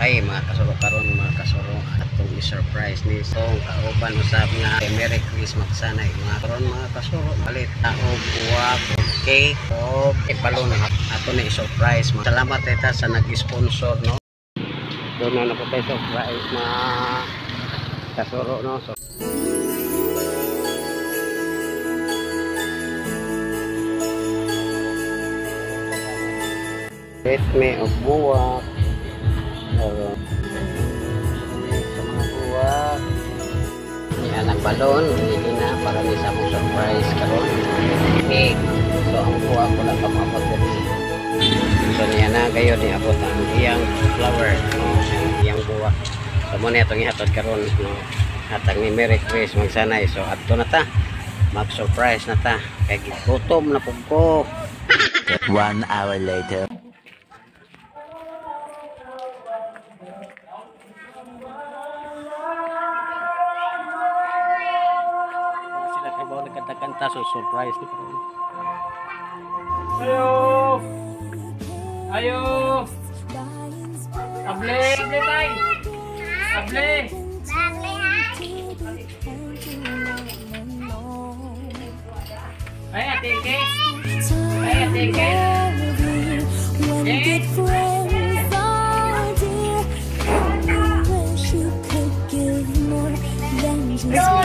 Ay mga kasuro karon mga kasuro. Atong i-surprise ni Song kauban usab nga eh, Merry Christmas sana mga karon mga kasuro palit taog buwak cake o ipalon ato ni i-surprise. Mga salamat ita sa nag-sponsor no? Doon na po tayo surprise mga kasuro no? So Let me of buwak Oo. sa mga ang balon hindi na para di sa mong surprise karon cake so ang buwak ko lang dito so niya na kayo ni abot ang iyang flower ang iyang buwak. So mo na itong ihatod karon no, hatag ni Merry Christmas magsanay so adto na ta mag surprise na ta. Kay gutom na pug ko. One hour later. mau dikatakan taso surprise nih ayo. Ayo. Able able able Ayo,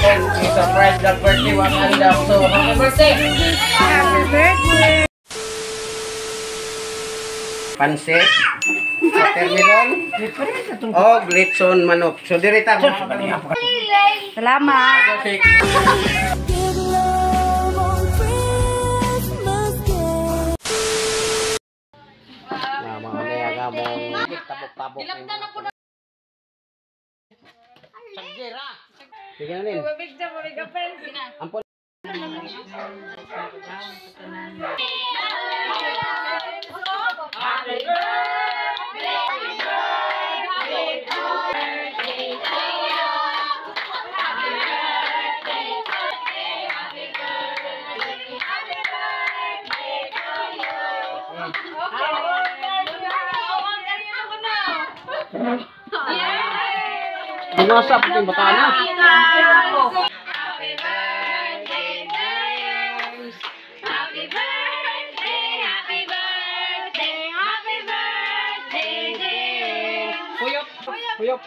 Day? Atong i-surprise the birthday wa kanda. So, happy birthday! Happy birthday! pansit watermelon o glitson manok so dirita mo Salamat. Give love on Christmas Day. na mga niyaga mo tapok-tapok Sagira. Sige na rin. Ampon. Binasap yung batana. Puyok. Puyok.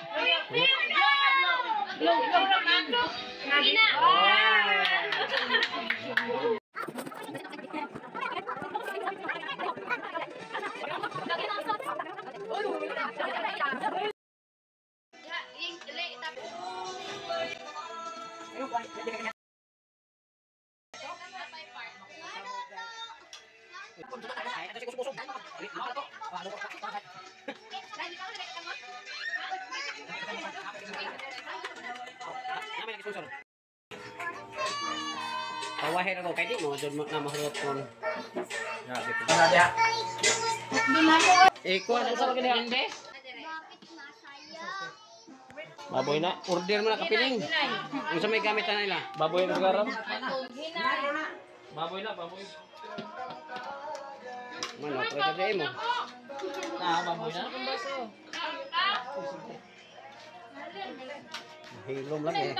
Kawahin ako kay di mo doon na mahurot kon. Grabe ko. Iko sa sa kanya. Baboy na. Order mo na kapiling. Kung sa may gamit na nila. Baboy na garam. Baboy na, baboy. Mano, pwede dahil mo. Ah, baboy na. Hilom lang eh.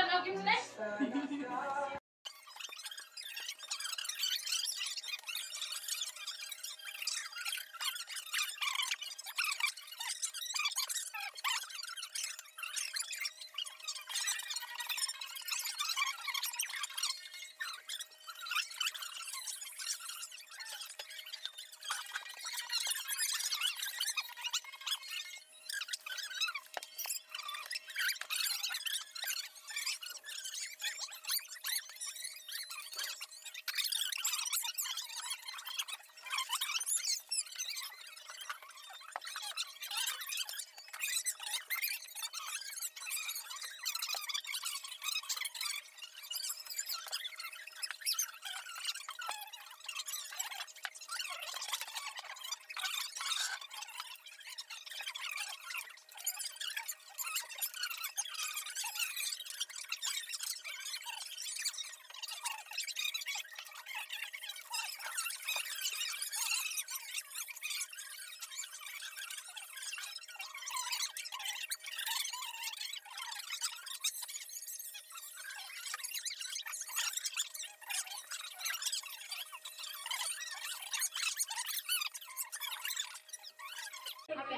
Happy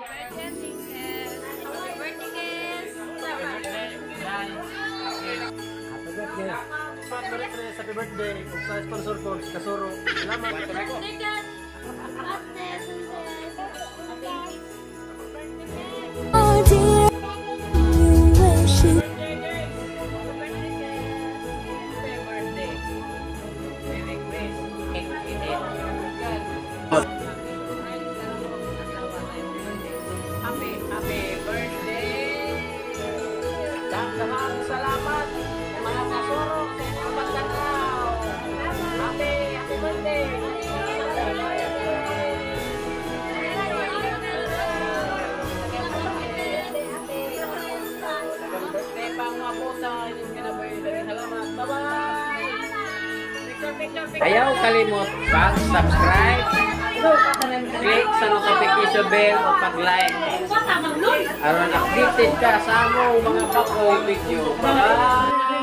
birthday. Happy birthday, happy birthday. Kung sa sponsor ko, Kasuro. Salamat. Oh Happy, happy birthday! Daghang salamat sa mga kasurok sa pagkanaw. Happy, happy birthday! Ayaw kalimot pag-subscribe, click sa notification bell o pag-like. Aron updated ka sa among mga bago video. Bye!